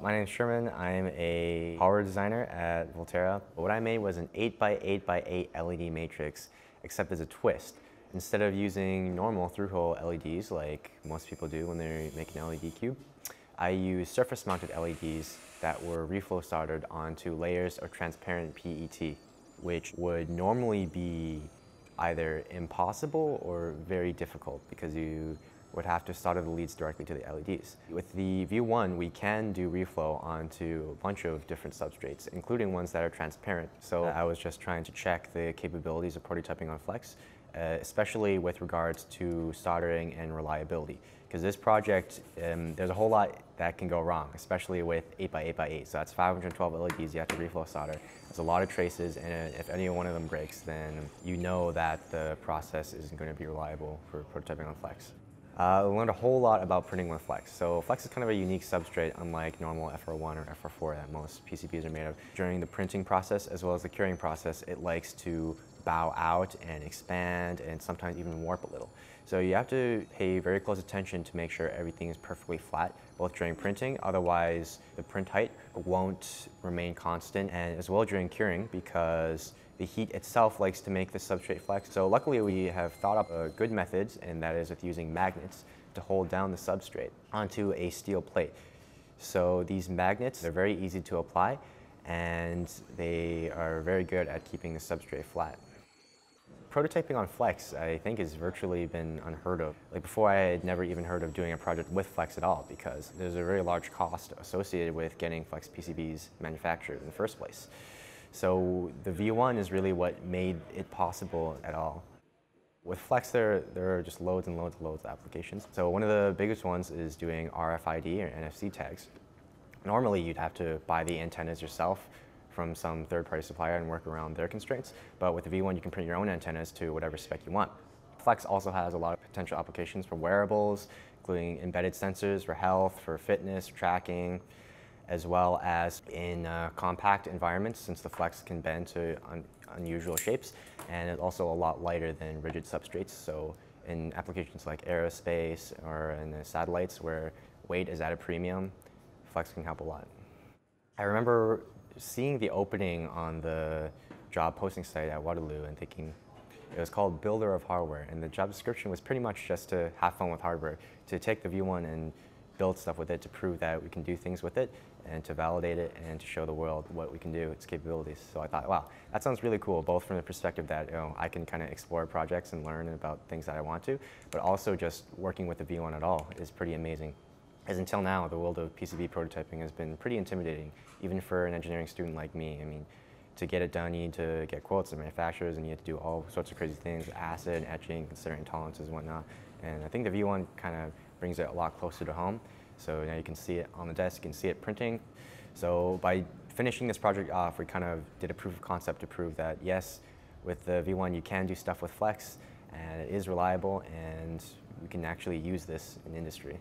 My name is Sherman. I'm a hardware designer at Voltera. What I made was an 8x8x8 LED matrix, except as a twist. Instead of using normal through-hole LEDs like most people do when they make an LED cube, I used surface-mounted LEDs that were reflow soldered onto layers of transparent PET, which would normally be either impossible or very difficult because you would have to solder the leads directly to the LEDs. With the V-One, we can do reflow onto a bunch of different substrates, including ones that are transparent. So I was just trying to check the capabilities of prototyping on Flex, uh, especially with regards to soldering and reliability. Because this project, um, there's a whole lot that can go wrong, especially with 8x8x8. So that's 512 LEDs you have to reflow solder. There's a lot of traces, and if any one of them breaks, then you know that the process isn't going to be reliable for prototyping on Flex. Uh, I learned a whole lot about printing with Flex. So Flex is kind of a unique substrate, unlike normal FR1 or FR4 that most PCBs are made of. During the printing process, as well as the curing process, it likes to bow out and expand and sometimes even warp a little. So you have to pay very close attention to make sure everything is perfectly flat, both during printing, otherwise the print height won't remain constant, and as well during curing because the heat itself likes to make the substrate flex. So luckily we have thought up a good methods, and that is with using magnets to hold down the substrate onto a steel plate. So these magnets are very easy to apply, and they are very good at keeping the substrate flat. Prototyping on Flex, I think, has virtually been unheard of. Like before, I had never even heard of doing a project with Flex at all because there's a very large cost associated with getting Flex PCBs manufactured in the first place. So the V-One is really what made it possible at all. With Flex, there, there are just loads and loads and loads of applications. So one of the biggest ones is doing RFID or NFC tags. Normally, you'd have to buy the antennas yourself from some third-party supplier and work around their constraints. But with the V-One, you can print your own antennas to whatever spec you want. Flex also has a lot of potential applications for wearables, including embedded sensors for health, for fitness, tracking, as well as in uh, compact environments since the Flex can bend to un unusual shapes and it's also a lot lighter than rigid substrates. So in applications like aerospace or in satellites where weight is at a premium, Flex can help a lot. I remember seeing the opening on the job posting site at Waterloo and thinking, it was called Builder of Hardware, and the job description was pretty much just to have fun with hardware, to take the V-One and build stuff with it to prove that we can do things with it and to validate it and to show the world what we can do, its capabilities. So I thought, wow, that sounds really cool, both from the perspective that you know, I can kind of explore projects and learn about things that I want to, but also just working with the V-One at all is pretty amazing. As until now, the world of PCB prototyping has been pretty intimidating, even for an engineering student like me. I mean, to get it done, you need to get quotes from manufacturers and you have to do all sorts of crazy things, acid, etching, considering tolerances and whatnot. And I think the V-One kind of brings it a lot closer to home. So now you can see it on the desk, you can see it printing. So by finishing this project off, we kind of did a proof of concept to prove that yes, with the V-One you can do stuff with Flex and it is reliable and we can actually use this in industry.